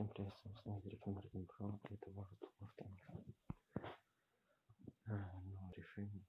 Всем привет, с вами Грифон Мартин Брон, это может автомобиль. А, ну, решение.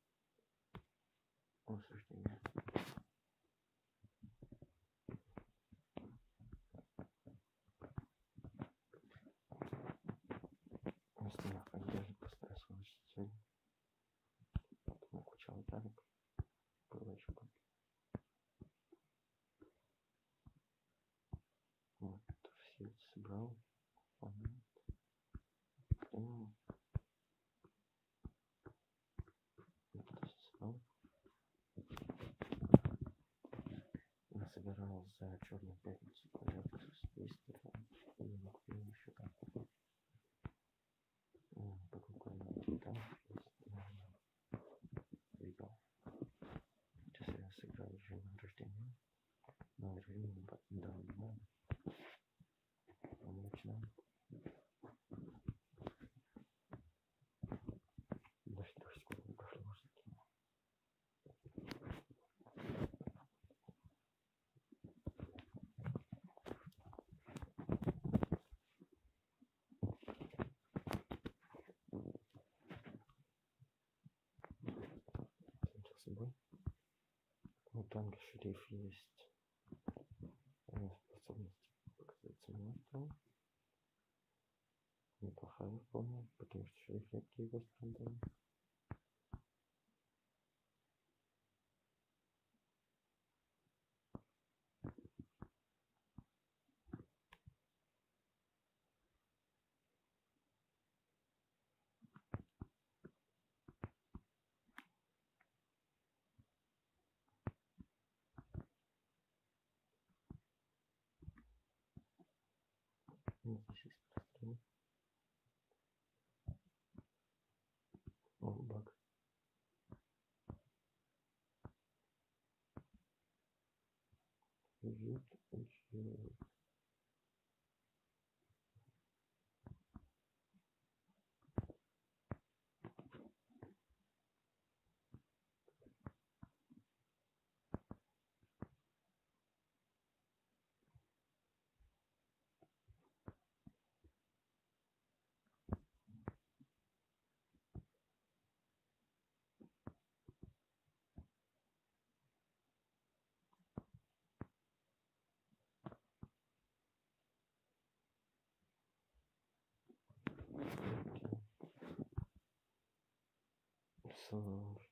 танк шериф есть. У него способности показаться мертвым. Неплохая вполне, потому что шериф редкий его. здесь прострел. Олбак. Жить очень 嗯。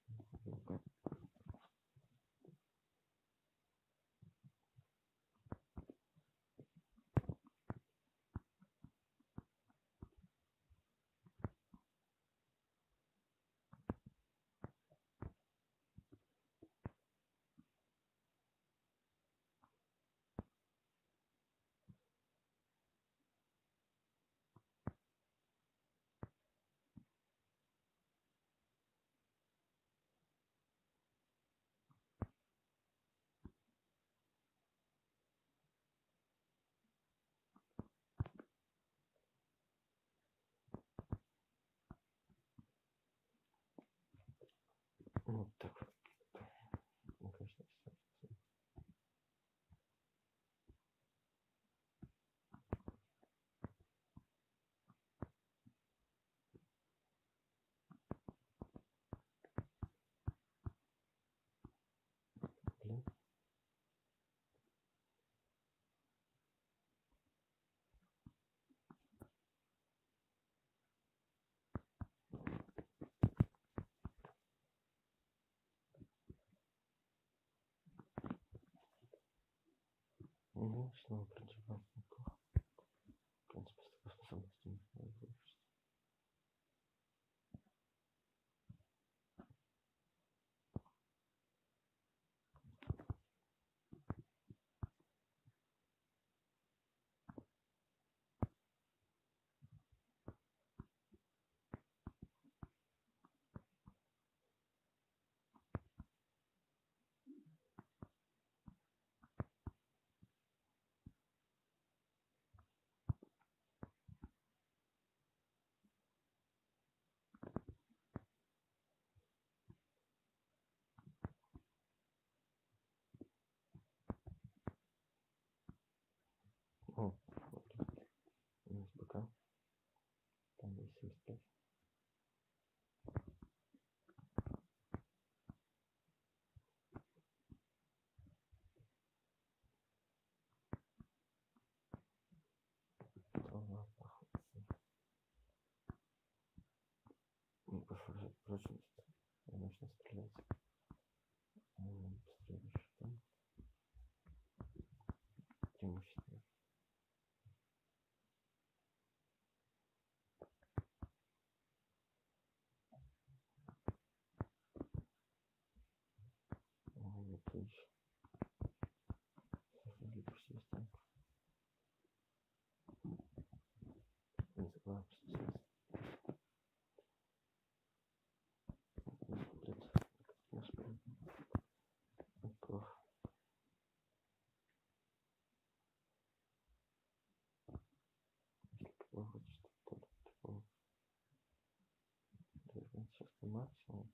Вот так. научного противостояния Прочность. Нужно стрелять. М, Следующий там. Преимущество. Ой, отлично. Сохранили почти весь танк. Не забываем специалист. Если плохо, что то такого. Должен сейчас максимум.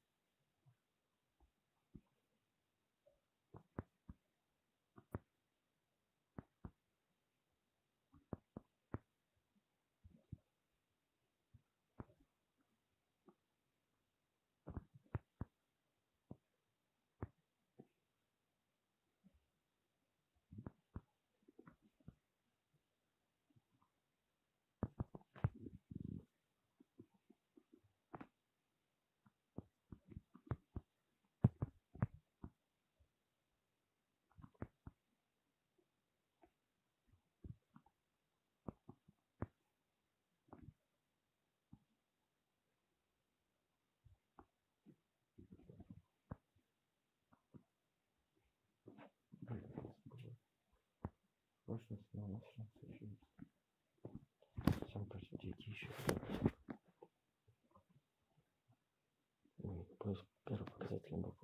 Блин, забыл. Прочность, но она все равно существует. Сам против дети еще. Ой, плюс первый показатель был.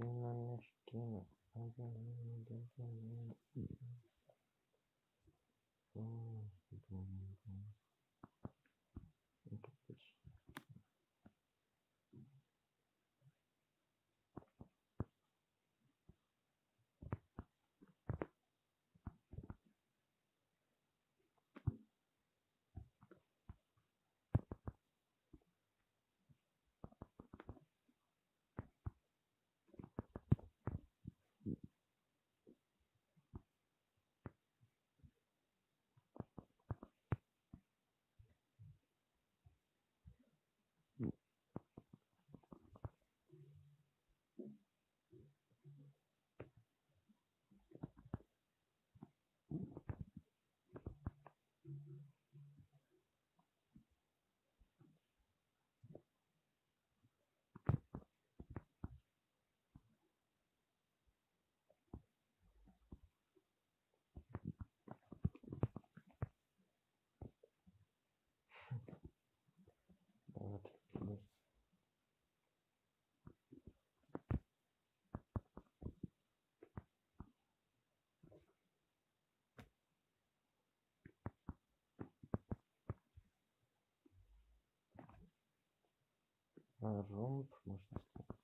Финальная Вот. плюс. А, ромб можно ставить.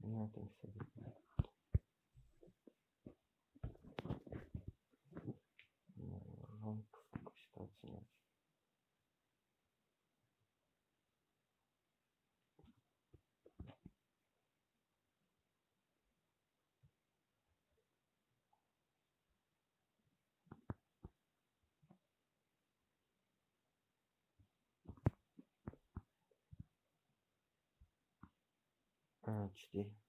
Ну, это не все видно. Ну, ромб в такой ситуации не очень. А, четыре. Девять,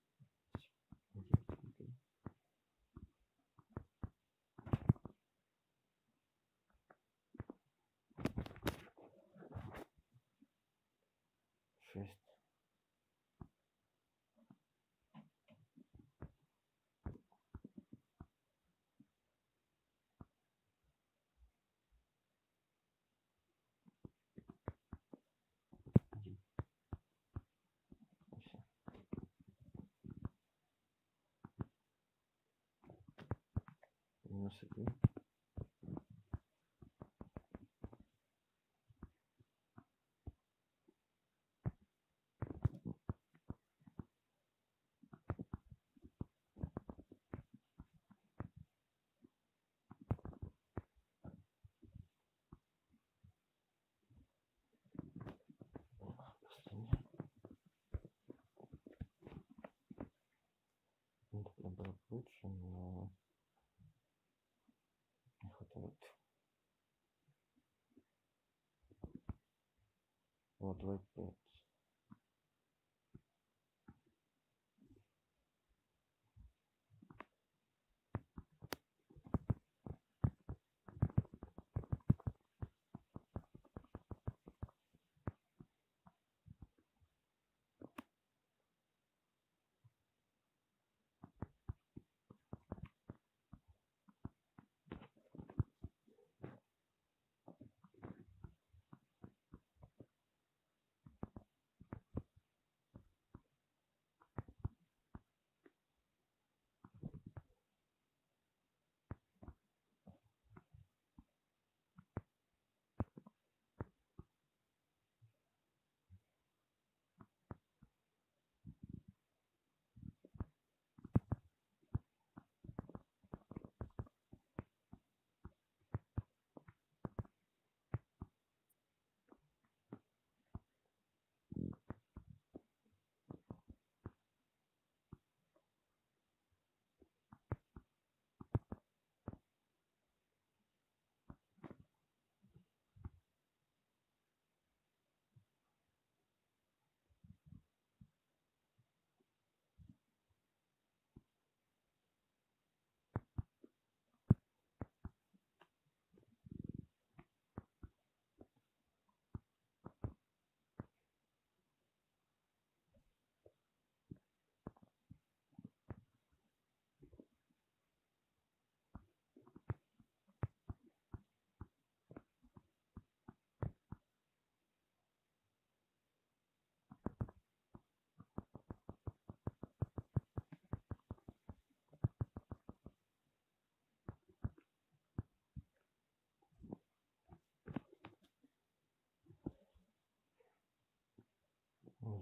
минус один.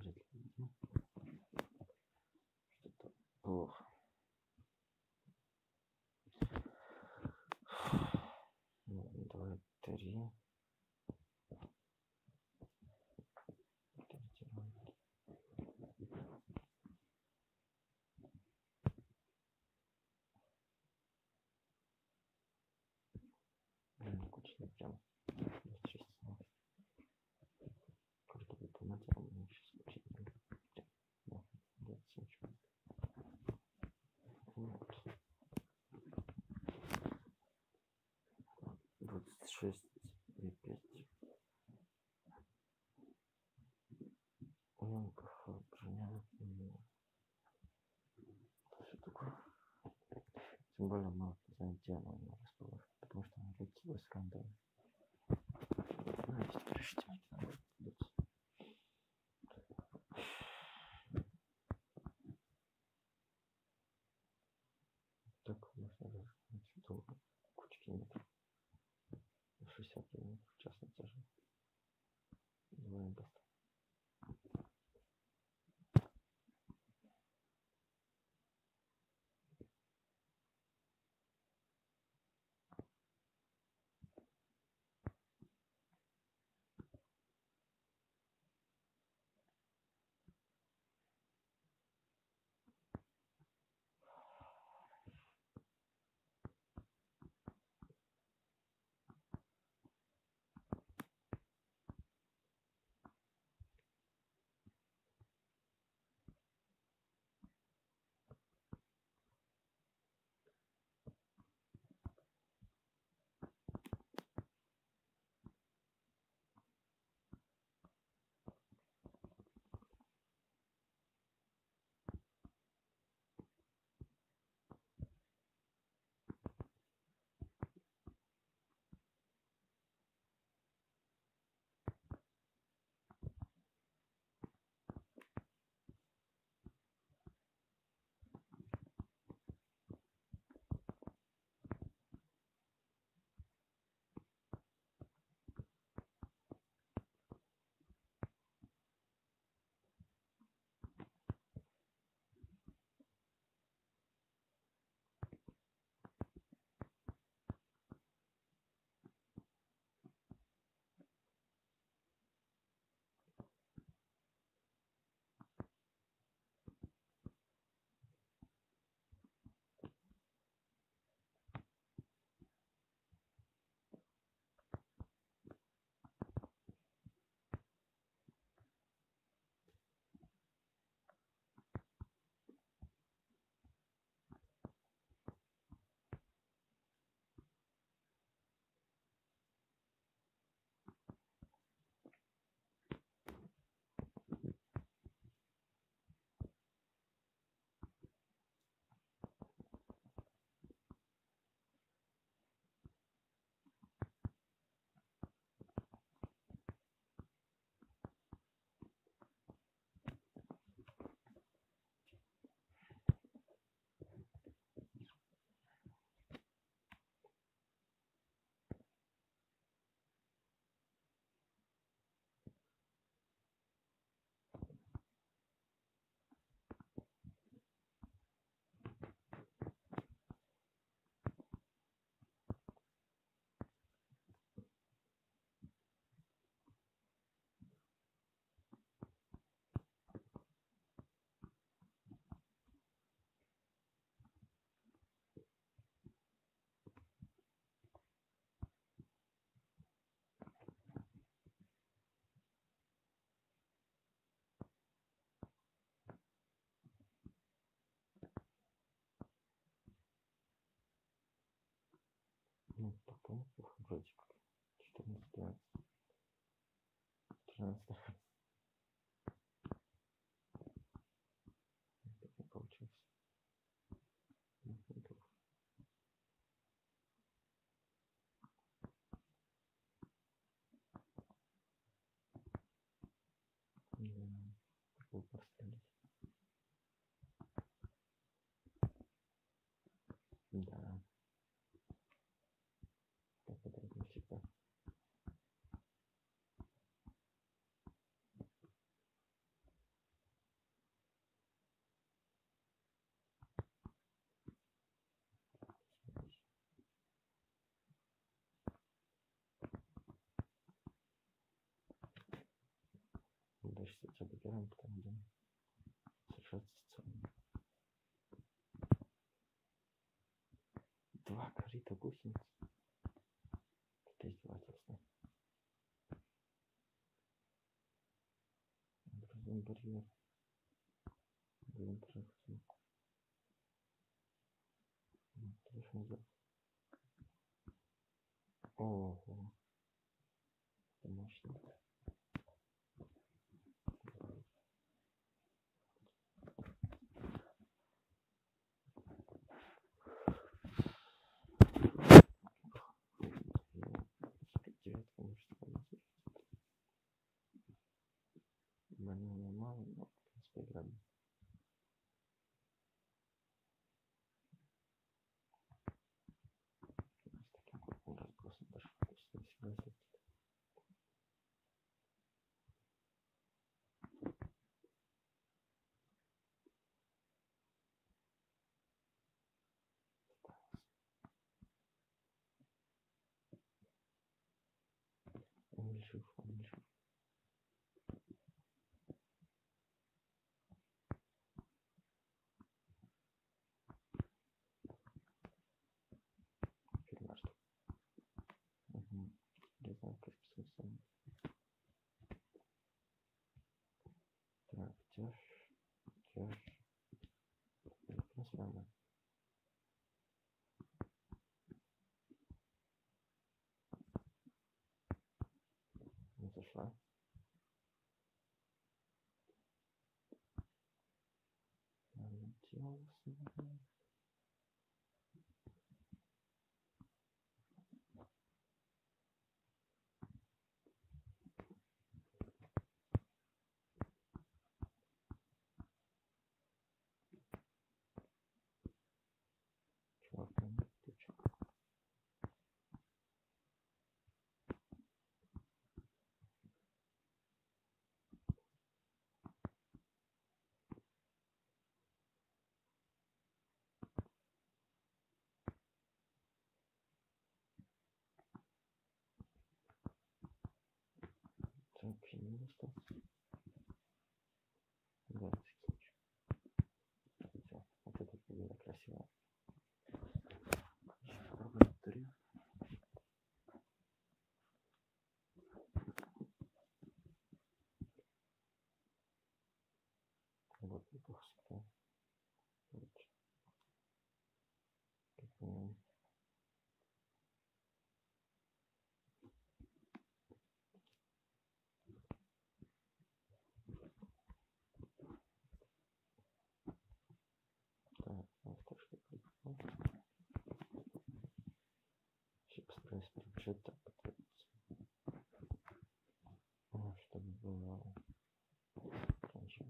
Может, ну, что-то плохо. Ну, давай три. Прям. 26 снов. Как бы помочь, а мне сейчас очень много. Да, 27 человек. Вот. 26 и 5. Уемков, броня. м, Что такое? Тем более мало кто знает, где она у него расположена. Потому что она летела с рандом. Знаете, решите, комнатах вроде как 14 12 13 так не получилось Ну, готов. Да, такой поставить. Да. Так это не всегда. Сейчас выбираем, потом будем сражаться с целыми. Два корита гусениц. Это издевательство. Образуем барьер. Будем проходить. Дальше назад. Ого. Это мощно. Девятка может помочь. Больного мало, но в принципе играем. С таким крупным разбросом даже вкусно всегда сделать. Он не жив, он не жив. Фермерство. Угу. Я знаю, как писать Так, тяж. Ну, с мамой. Не Так, финил остался. Да, на всякий случай. Всё, вот это было красиво. Сейчас попробуем повторю. Вот, неплохо сыграл. Вот. Как минимум. Так, вот тоже прикольно. Постараюсь переключать так. Ну, чтобы было раньше.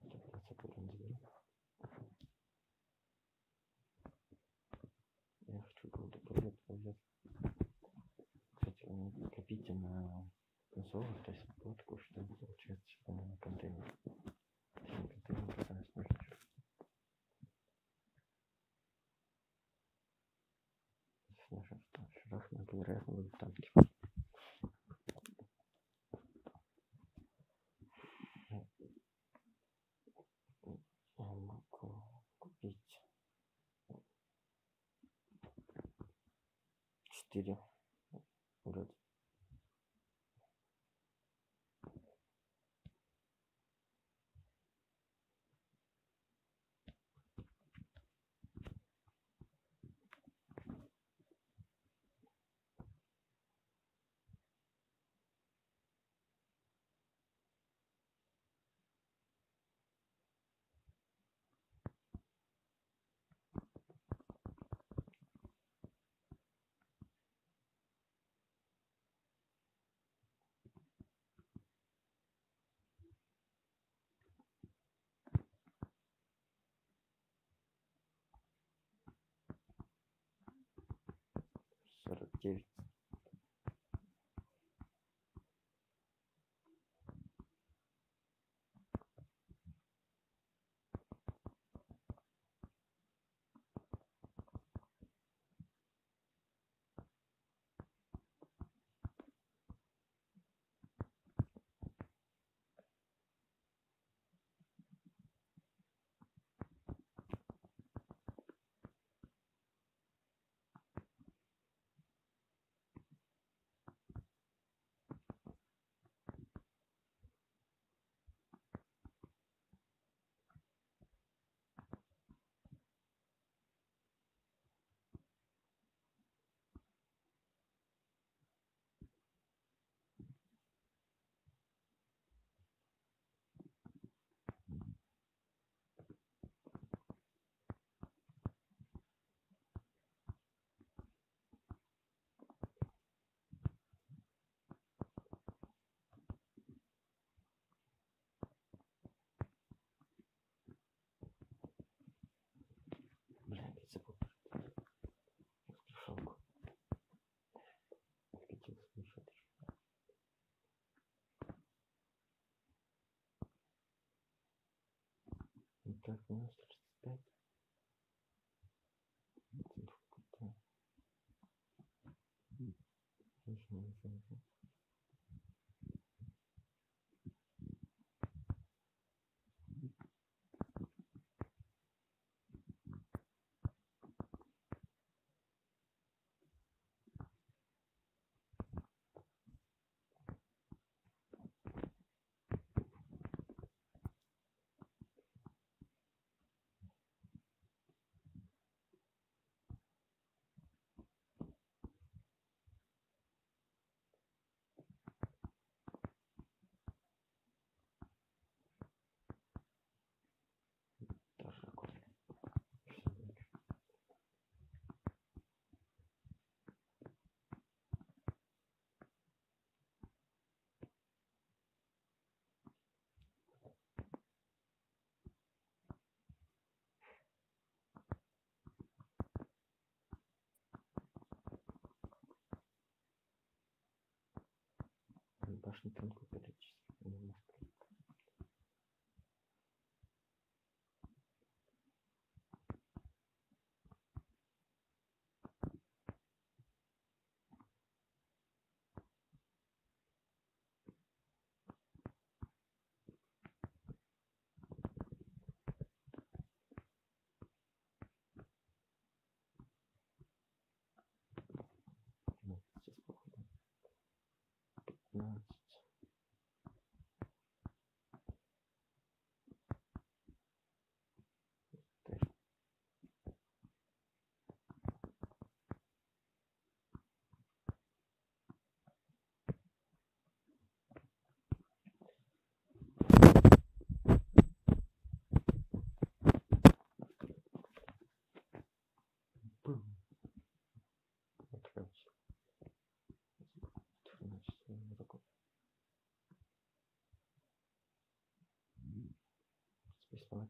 Так, 20 уровень заберу. Я хочу голду побед взять. Кстати, копите на консолях, то есть платку, что получается на контейнер. Точнее, контейнер как раз нужно чуть В наших шарах, вероятно, будут. Я могу купить четыре you. Блин, я забыл. Воскрешалку. Хотел слышать. Итак, у нас 35. Это какой-то... Нужно, Башня тонкую количество. Не Christmas.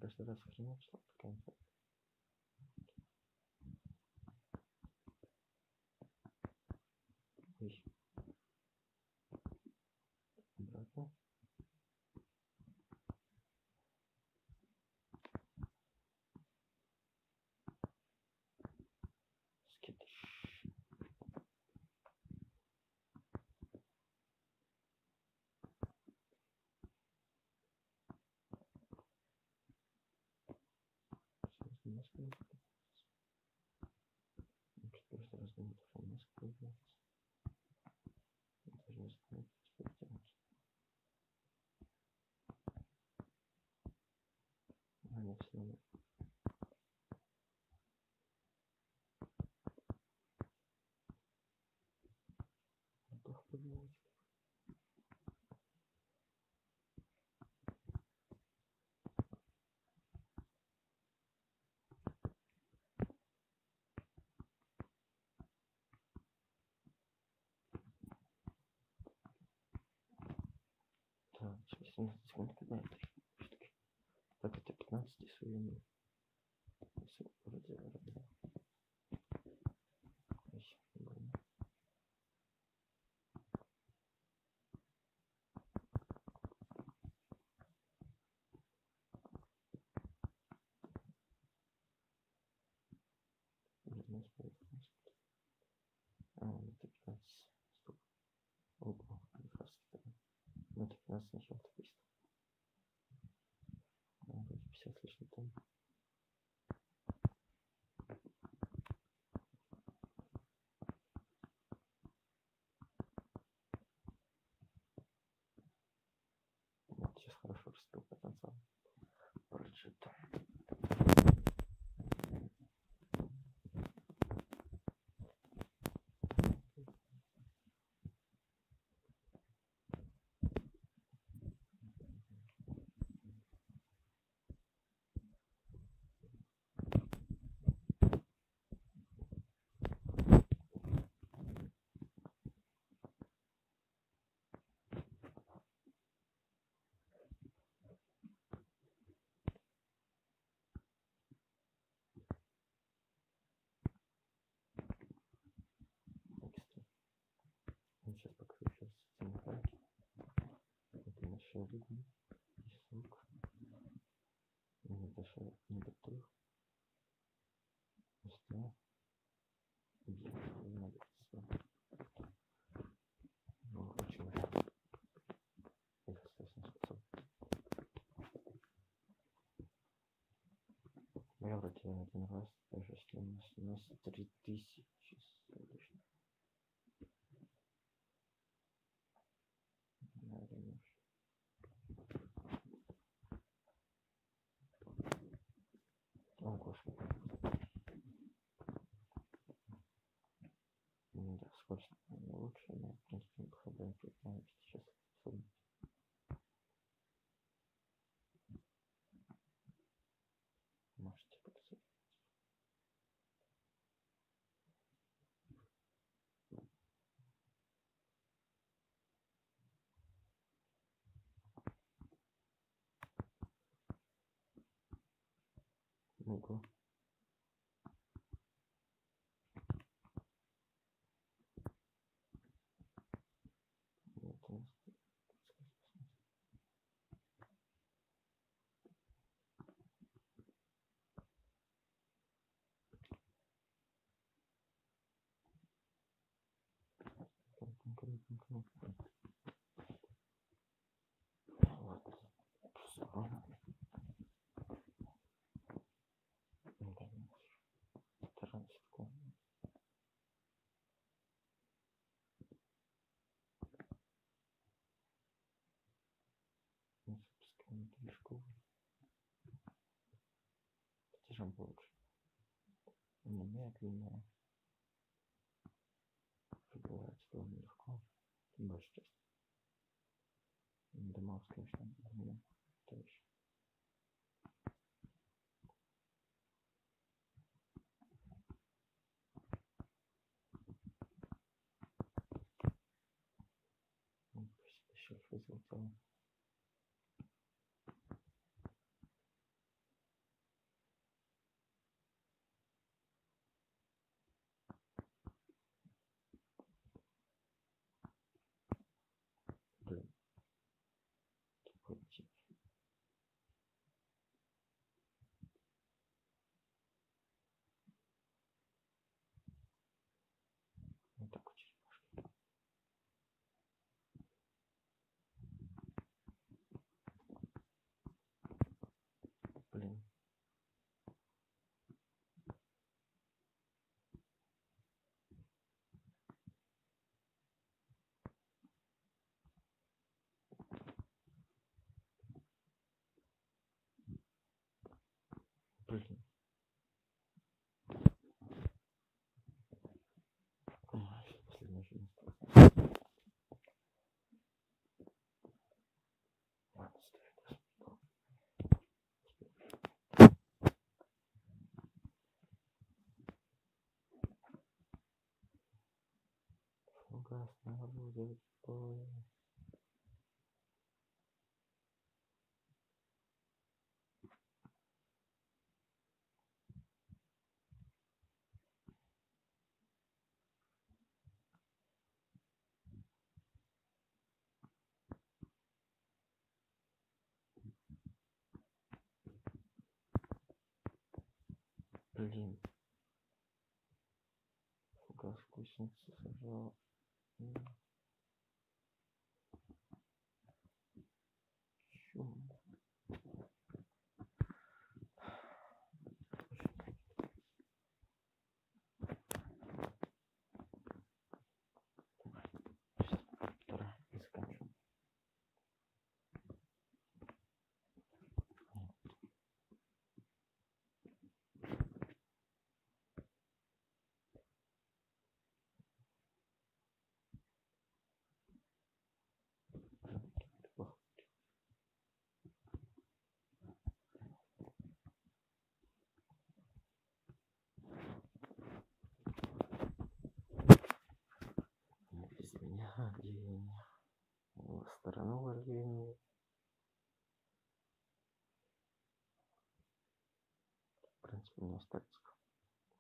Если она каждый раз хреначила, то конца. Ой. Обратно. Скидыш. Сейчас немножко не подобрался. Может, просто раздумать, что немножко появляется. Даже не знаю, что теперь делать. А, нет, всё равно. Плохо подумать. Так, через 17 секунд когда это. Так, это 15 своими. Arasını soktuk işte. берегу песок не дошел не до дотух уста белого лица выключилось их достаточно способ я вроде один раз даже с ним у нас три тысячи. verstanden hier durch. Ich, ich hoffe, so. жизни. Гаснет будет боль. Блин. Фугас гусеницы сожрал. Оргивения. Его сторону в В принципе, у нас тактика.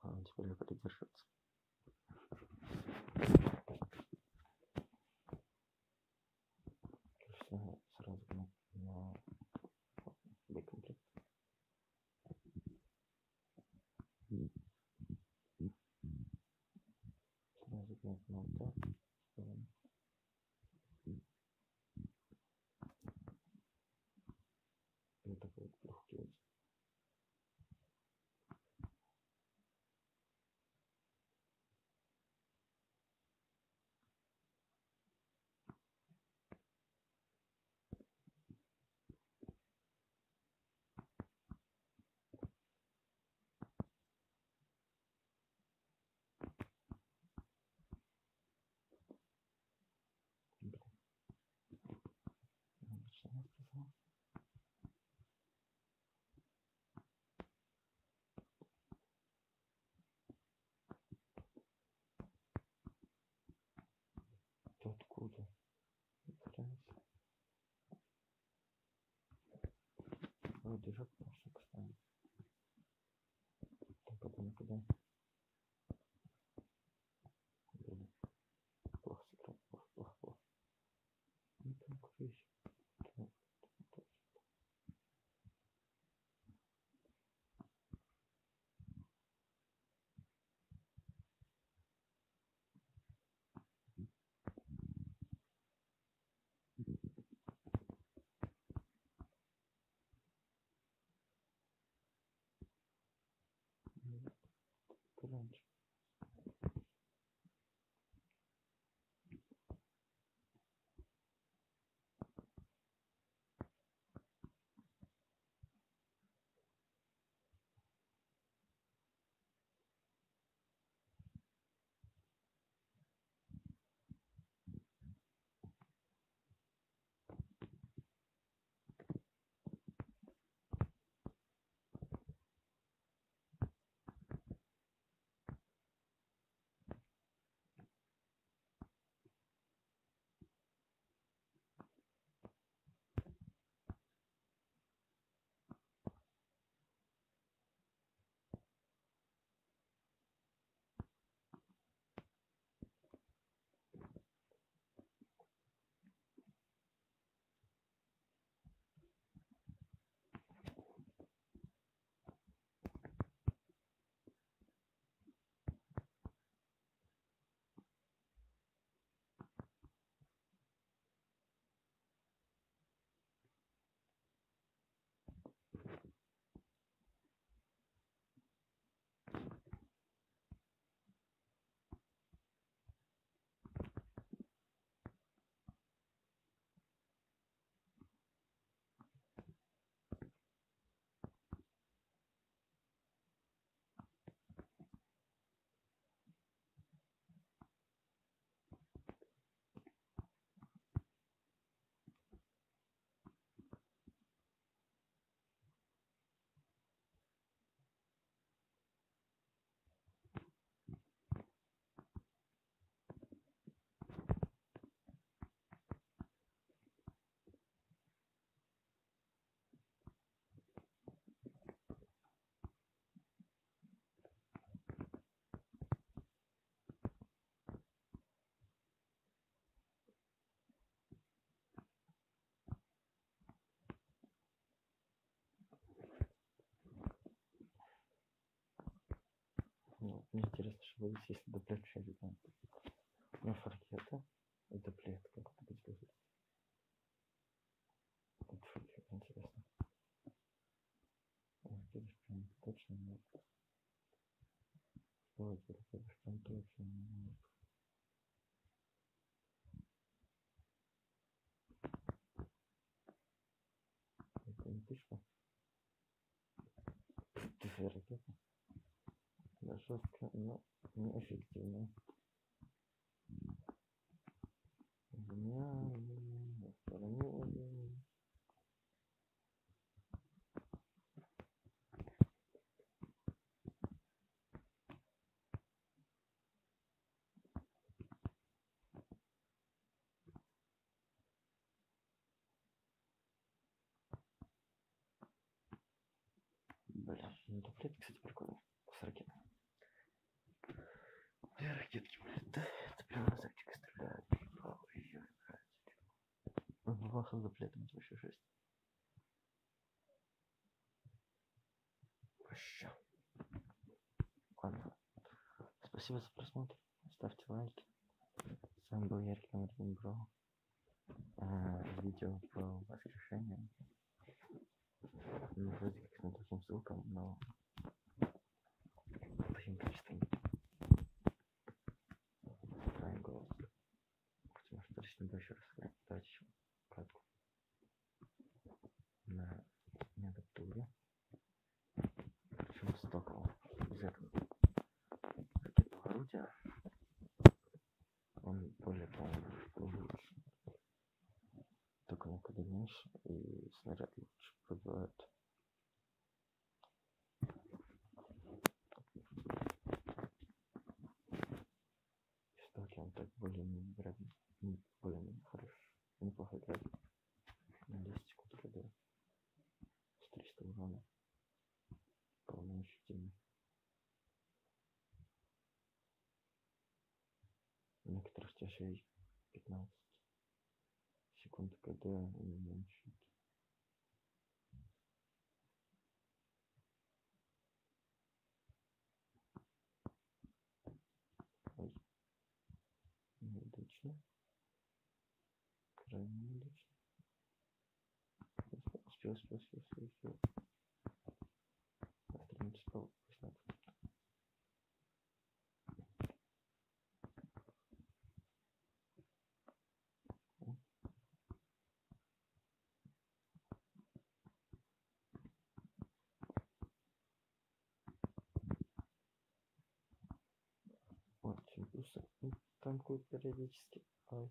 Ладно, теперь я придерживаться. ಕೊಡ್ತೀವಿ откуда. Ой, движок пошел к Там потом никуда. Мне интересно, что будет, если дуплет шерифа. У меня фаркета и дуплет, как это будет выглядеть. Вот фаркет, интересно. Фаркет прям точно нет. Давайте, фаркет прям точно нет. Это не пришло. Ты ракета. Жестко, но неэффективно. Гениально, на стороне. Блин, ну дуплет, кстати, прикольно. С ракетой. Две ракетки, блин, да, это прям назарчик стреляет. Ой-ой, блядь. Два с дуплетом, это вообще жесть. Вообще. Ладно. Спасибо за просмотр. Ставьте лайки. С вами был Яркий Мартин Бро. А, видео про воскрешение. Ну, вроде как с неплохим звуком, но Он более, лучше. Только на куда меньше и снаряд лучше пробивает. Кстати, он так более-менее играет. м, Более-менее хорош. Неплохо играет. На 10 секунд КД. С 300 урона. Вполне ощутимо. У некоторых стяжей 15 секунд КД и меньше. Ой. Неудачно. Крайне неудачно. Успел, успел. Остальные успел. Пусть надо. Очень плюсы. Ну, танкует периодически. Ай.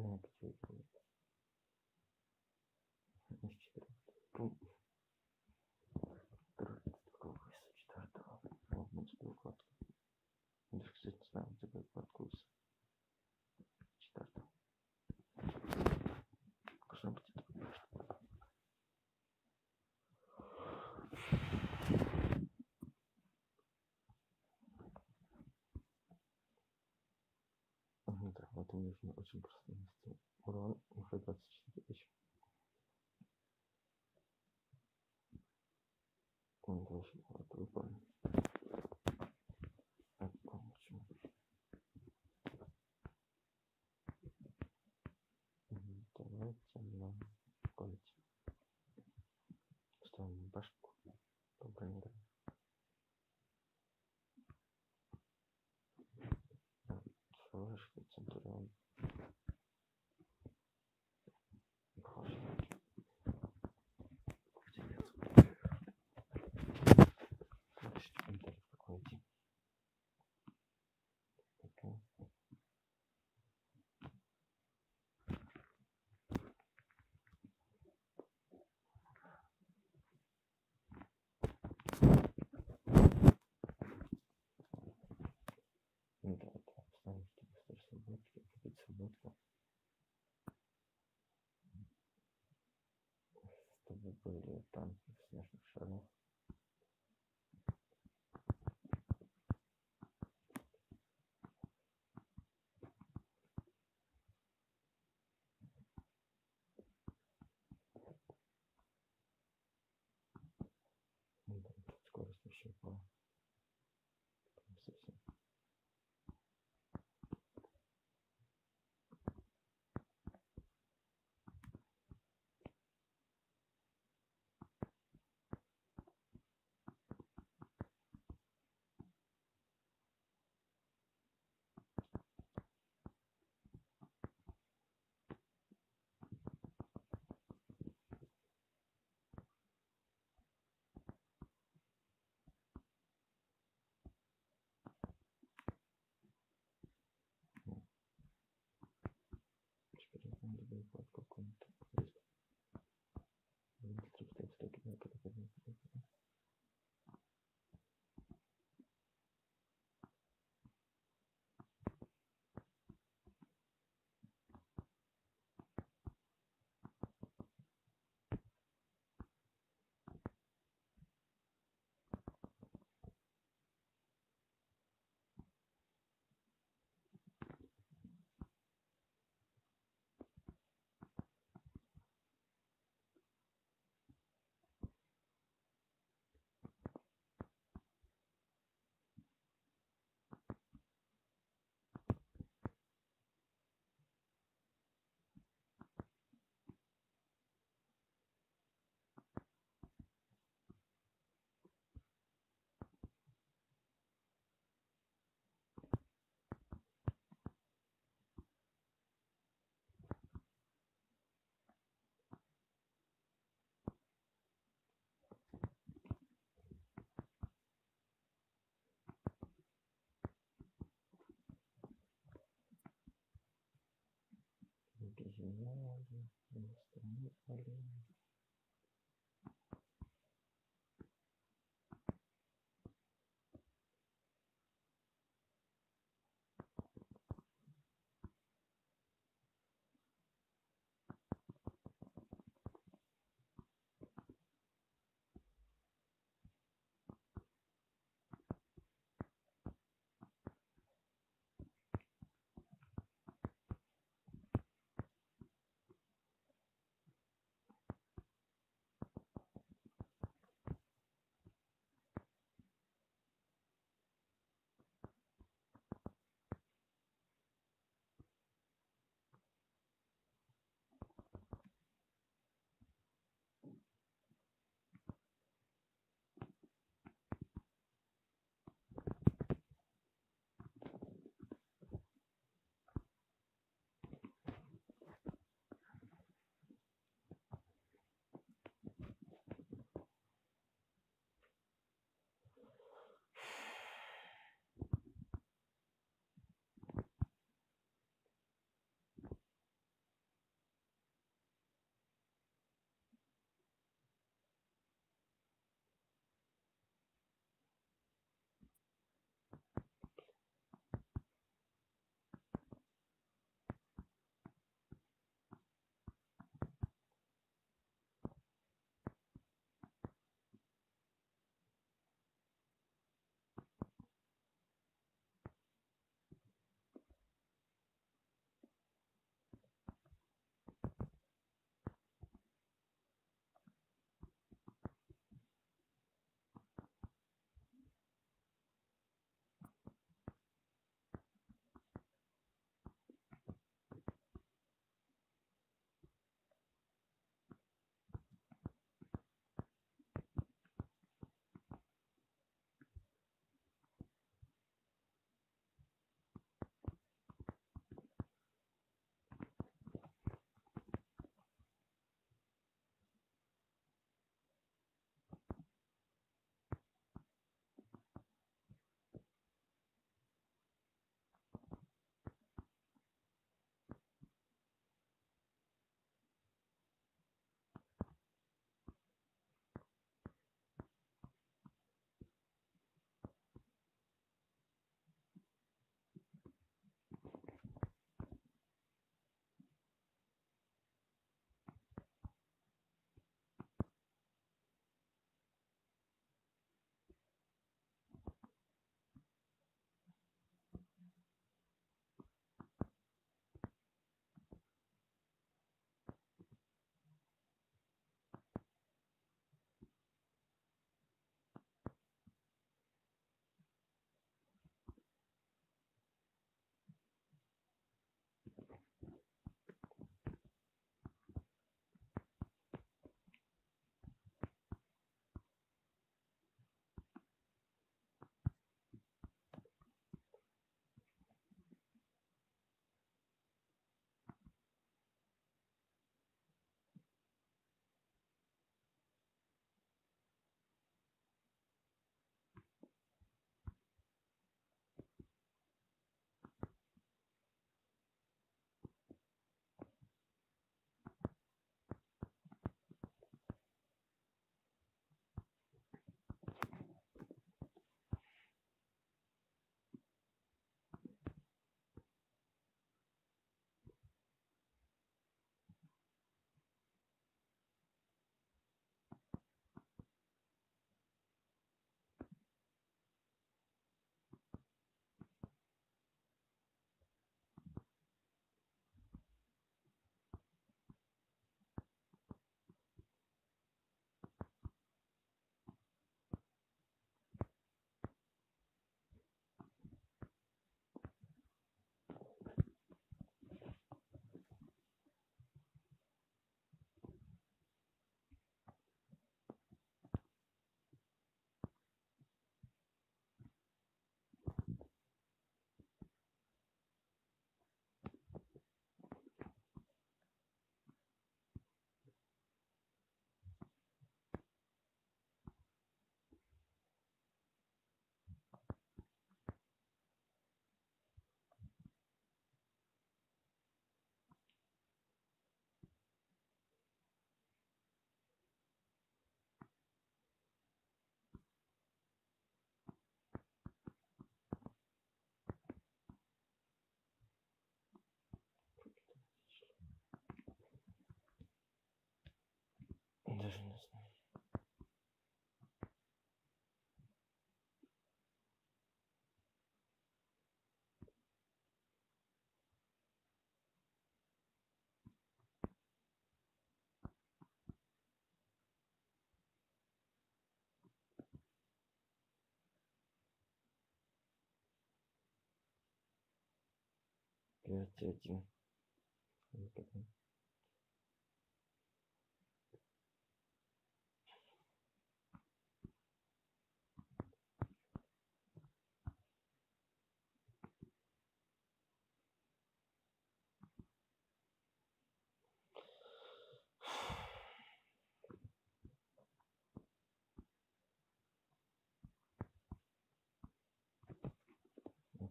To je nepříjemný. Ještě trochu. Trochu se čtvrtou. Moc důkladku. Druh se stává, že byl podkus. 我喜欢主播 минутку. Чтобы были танки снежных шарах conjunto Señor, nuestro Пять один.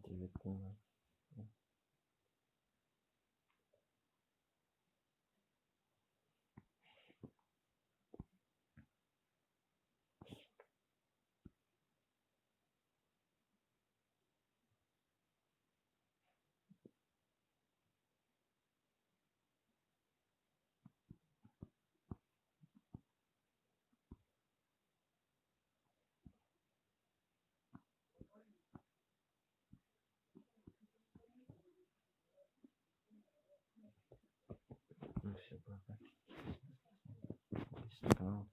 Девятнадцать. Ну